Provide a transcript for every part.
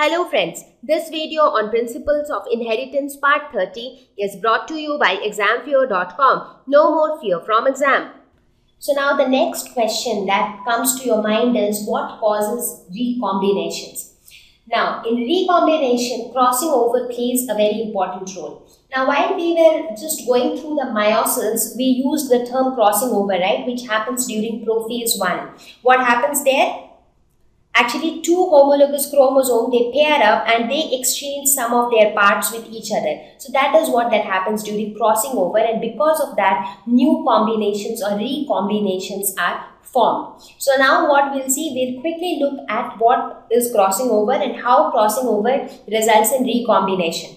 Hello friends, this video on Principles of Inheritance Part 30 is brought to you by examfear.com. No more fear from exam. So now the next question that comes to your mind is what causes recombinations? Now in recombination, crossing over plays a very important role. Now while we were just going through the meiosis, we used the term crossing over, right, which happens during prophase 1. What happens there? Actually two homologous chromosomes they pair up and they exchange some of their parts with each other. So that is what that happens during crossing over and because of that new combinations or recombinations are formed. So now what we'll see we'll quickly look at what is crossing over and how crossing over results in recombination.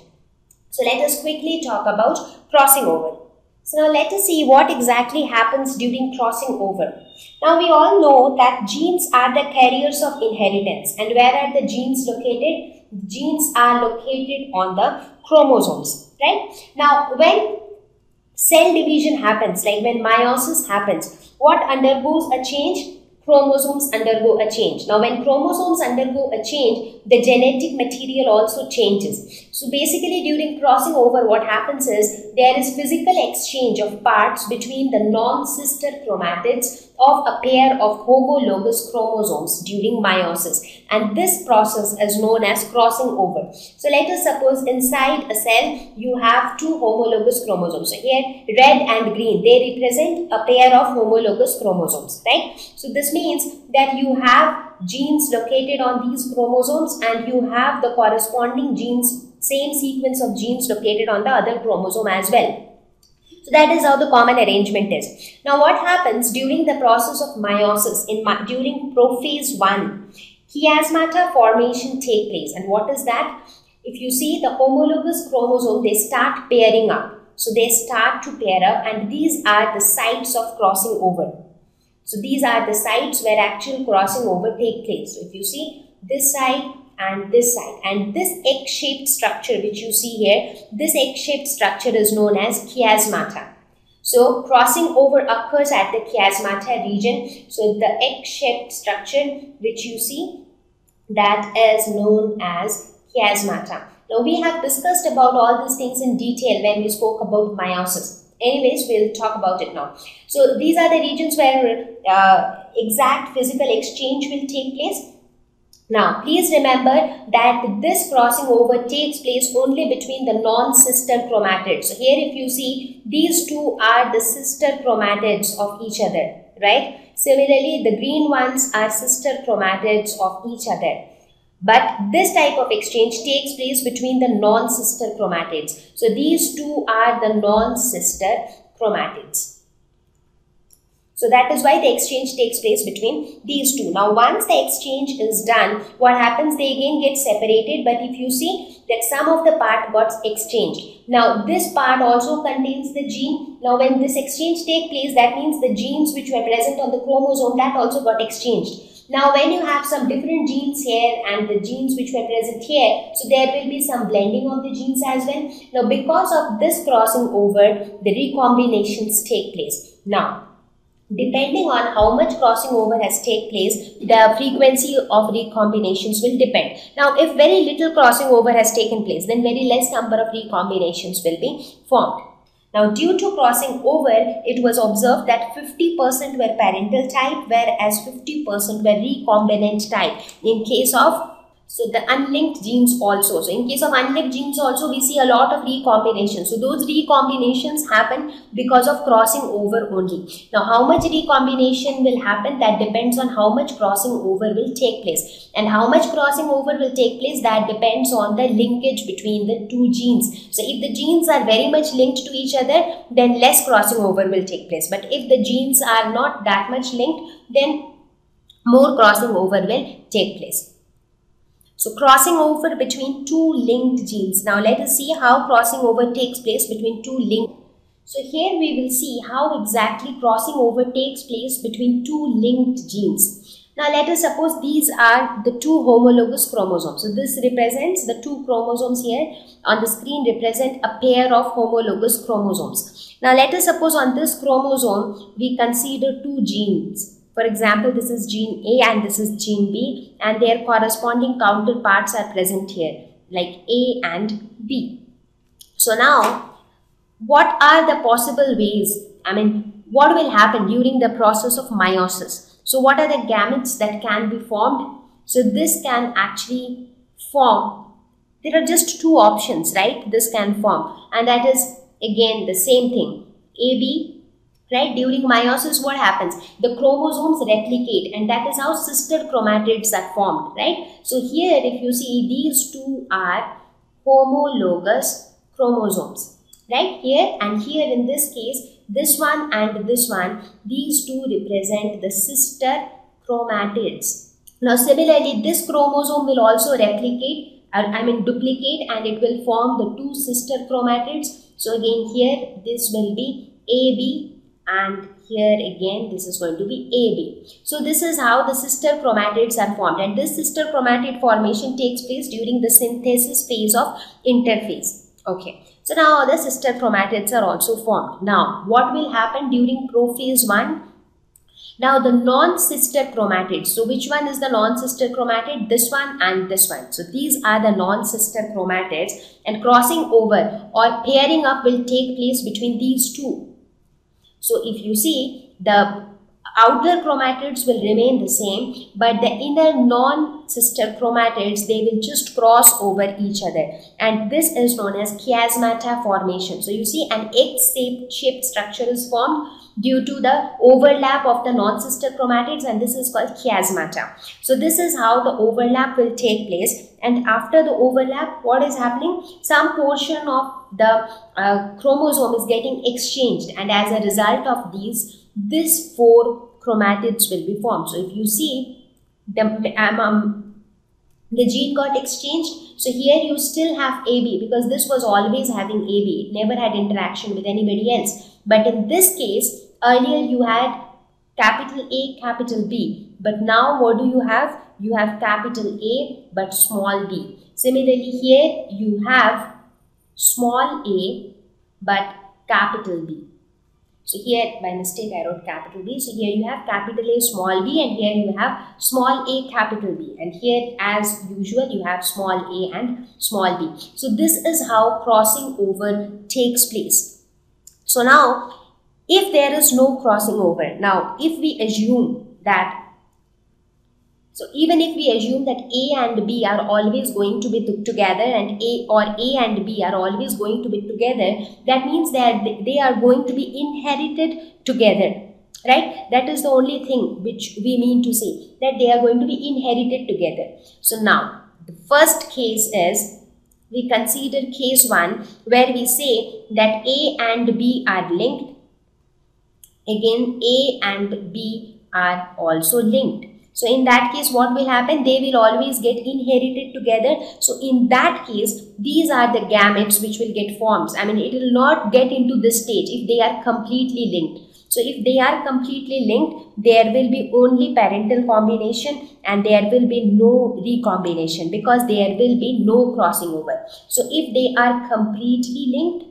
So let us quickly talk about crossing over so now let us see what exactly happens during crossing over. Now we all know that genes are the carriers of inheritance and where are the genes located? Genes are located on the chromosomes, right? Now when cell division happens, like when meiosis happens, what undergoes a change? Chromosomes undergo a change. Now, when chromosomes undergo a change, the genetic material also changes. So, basically during crossing over, what happens is there is physical exchange of parts between the non-sister chromatids of a pair of homologous chromosomes during meiosis. And this process is known as crossing over. So, let us suppose inside a cell, you have two homologous chromosomes. So, here red and green, they represent a pair of homologous chromosomes, right? So, this means that you have genes located on these chromosomes and you have the corresponding genes, same sequence of genes located on the other chromosome as well. So that is how the common arrangement is. Now what happens during the process of meiosis in during prophase 1, chiasmata formation take place and what is that? If you see the homologous chromosome, they start pairing up. So they start to pair up and these are the sites of crossing over. So these are the sites where actual crossing over take place. So if you see this side and this side and this egg-shaped structure which you see here, this egg-shaped structure is known as chiasmata. So crossing over occurs at the chiasmata region. So the egg-shaped structure which you see that is known as chiasmata. Now we have discussed about all these things in detail when we spoke about meiosis. Anyways, we'll talk about it now. So these are the regions where uh, exact physical exchange will take place. Now, please remember that this crossing over takes place only between the non-sister chromatids. So here if you see, these two are the sister chromatids of each other, right? Similarly, the green ones are sister chromatids of each other. But this type of exchange takes place between the non-sister chromatids. So these two are the non-sister chromatids. So that is why the exchange takes place between these two. Now once the exchange is done, what happens? They again get separated but if you see that some of the part got exchanged. Now this part also contains the gene. Now when this exchange take place that means the genes which were present on the chromosome that also got exchanged. Now when you have some different genes here and the genes which were present here, so there will be some blending of the genes as well. Now because of this crossing over, the recombinations take place. Now depending on how much crossing over has take place, the frequency of recombinations will depend. Now, if very little crossing over has taken place, then very less number of recombinations will be formed. Now, due to crossing over, it was observed that 50% were parental type, whereas 50% were recombinant type in case of so the unlinked genes also. So in case of unlinked genes also we see a lot of recombination. So those recombinations happen because of crossing over only. Now how much recombination will happen that depends on how much crossing over will take place. And how much crossing over will take place that depends on the linkage between the two genes. So if the genes are very much linked to each other then less crossing over will take place. But if the genes are not that much linked then more crossing over will take place. So crossing over between two linked genes. Now let us see how crossing over takes place between two linked. So here we will see how exactly crossing over takes place between two linked genes. Now let us suppose these are the two homologous chromosomes. So this represents the two chromosomes here on the screen represent a pair of homologous chromosomes. Now let us suppose on this chromosome we consider two genes for example, this is gene A and this is gene B and their corresponding counterparts are present here like A and B. So now, what are the possible ways, I mean, what will happen during the process of meiosis? So what are the gametes that can be formed? So this can actually form, there are just two options, right? This can form and that is again the same thing, AB right? During meiosis what happens? The chromosomes replicate and that is how sister chromatids are formed right? So here if you see these two are homologous chromosomes right? Here and here in this case this one and this one these two represent the sister chromatids. Now similarly this chromosome will also replicate uh, I mean duplicate and it will form the two sister chromatids. So again here this will be AB and here again this is going to be AB. So this is how the sister chromatids are formed and this sister chromatid formation takes place during the synthesis phase of interphase. Okay. So now the sister chromatids are also formed. Now what will happen during prophase 1? Now the non-sister chromatids. So which one is the non-sister chromatid? This one and this one. So these are the non-sister chromatids and crossing over or pairing up will take place between these two so if you see the outer chromatids will remain the same but the inner non-sister chromatids they will just cross over each other and this is known as chiasmata formation. So you see an X-shaped shaped structure is formed due to the overlap of the non-sister chromatids and this is called chiasmata. So this is how the overlap will take place and after the overlap what is happening? Some portion of the uh, chromosome is getting exchanged and as a result of these this four chromatids will be formed. So if you see the um, um, the gene got exchanged. So here you still have AB because this was always having AB. It never had interaction with anybody else. But in this case, earlier you had capital A, capital B. But now what do you have? You have capital A but small b. Similarly here you have small a but capital B. So here by mistake I wrote capital B. So here you have capital A small b and here you have small a capital B and here as usual you have small a and small b. So this is how crossing over takes place. So now if there is no crossing over, now if we assume that so even if we assume that A and B are always going to be together and A or A and B are always going to be together, that means that they are going to be inherited together. Right? That is the only thing which we mean to say that they are going to be inherited together. So now the first case is we consider case 1 where we say that A and B are linked. Again A and B are also linked so in that case, what will happen? They will always get inherited together. So in that case, these are the gametes which will get formed. I mean, it will not get into this stage if they are completely linked. So if they are completely linked, there will be only parental combination and there will be no recombination because there will be no crossing over. So if they are completely linked,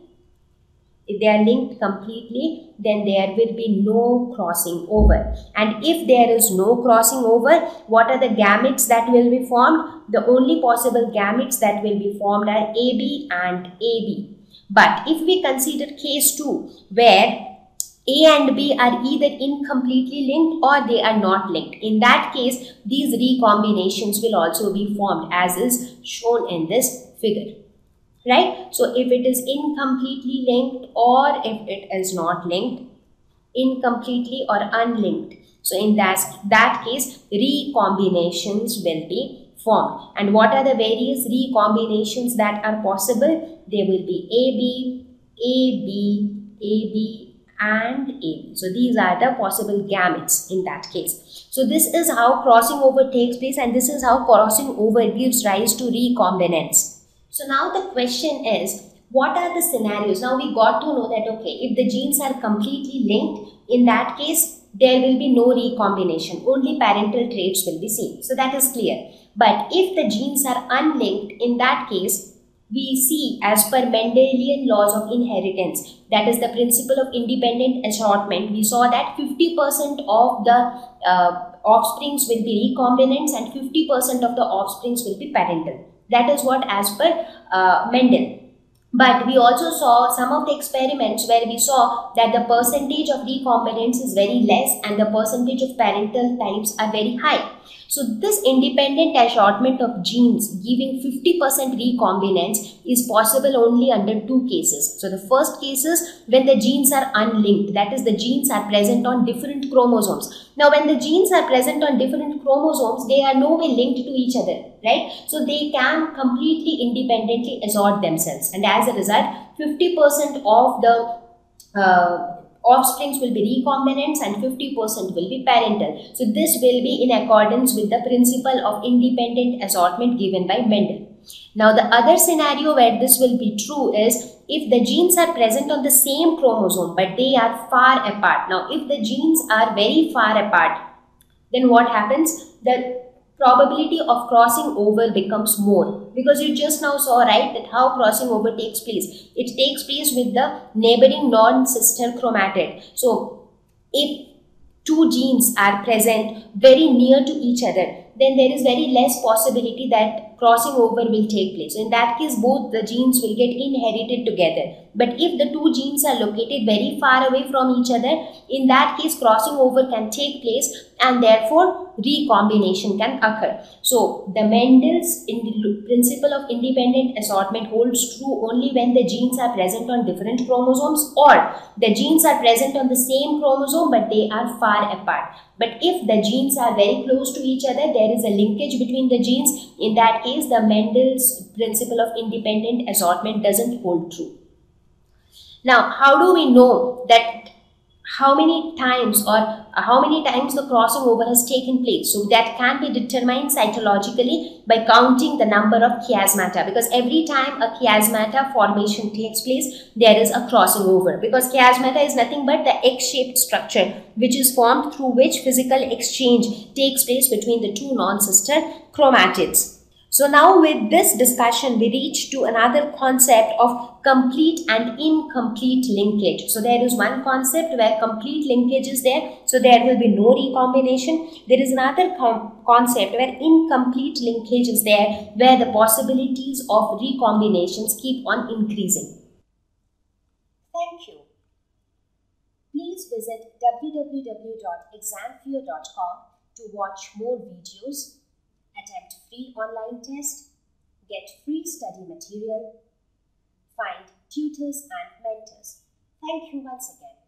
they are linked completely, then there will be no crossing over. And if there is no crossing over, what are the gametes that will be formed? The only possible gametes that will be formed are AB and AB. But if we consider case 2, where a and B are either incompletely linked or they are not linked. In that case, these recombinations will also be formed as is shown in this figure right? So if it is incompletely linked or if it is not linked, incompletely or unlinked. So in that, that case, recombinations will be formed. And what are the various recombinations that are possible? They will be AB, AB, AB and AB. So these are the possible gametes in that case. So this is how crossing over takes place and this is how crossing over gives rise to recombinants. So now the question is, what are the scenarios? Now we got to know that, okay, if the genes are completely linked, in that case, there will be no recombination. Only parental traits will be seen. So that is clear. But if the genes are unlinked, in that case, we see as per Mendelian laws of inheritance, that is the principle of independent assortment, we saw that 50% of the uh, offsprings will be recombinants and 50% of the offsprings will be parental. That is what as per uh, Mendel. But we also saw some of the experiments where we saw that the percentage of recombinants is very less and the percentage of parental types are very high. So this independent assortment of genes giving 50% recombinants is possible only under two cases. So the first case is when the genes are unlinked, that is the genes are present on different chromosomes. Now when the genes are present on different chromosomes, they are no way linked to each other, right? So they can completely independently assort themselves and as a result, 50% of the uh, offsprings will be recombinants and 50% will be parental. So this will be in accordance with the principle of independent assortment given by Mendel. Now the other scenario where this will be true is if the genes are present on the same chromosome but they are far apart. Now if the genes are very far apart then what happens? The probability of crossing over becomes more because you just now saw right that how crossing over takes place it takes place with the neighboring non-sister chromatid so if two genes are present very near to each other then there is very less possibility that crossing over will take place. So in that case, both the genes will get inherited together. But if the two genes are located very far away from each other, in that case, crossing over can take place and therefore recombination can occur. So the Mendel's principle of independent assortment holds true only when the genes are present on different chromosomes or the genes are present on the same chromosome but they are far apart. But if the genes are very close to each other, there is a linkage between the genes. In that case, the Mendel's principle of independent assortment doesn't hold true. Now, how do we know that how many times or uh, how many times the crossing over has taken place. So that can be determined cytologically by counting the number of chiasmata because every time a chiasmata formation takes place, there is a crossing over because chiasmata is nothing but the X-shaped structure which is formed through which physical exchange takes place between the two non-sister chromatids. So now with this discussion, we reach to another concept of complete and incomplete linkage. So there is one concept where complete linkage is there. So there will be no recombination. There is another concept where incomplete linkage is there, where the possibilities of recombinations keep on increasing. Thank you. Please visit www.examfear.com to watch more videos free online test, get free study material, find tutors and mentors. Thank you once again.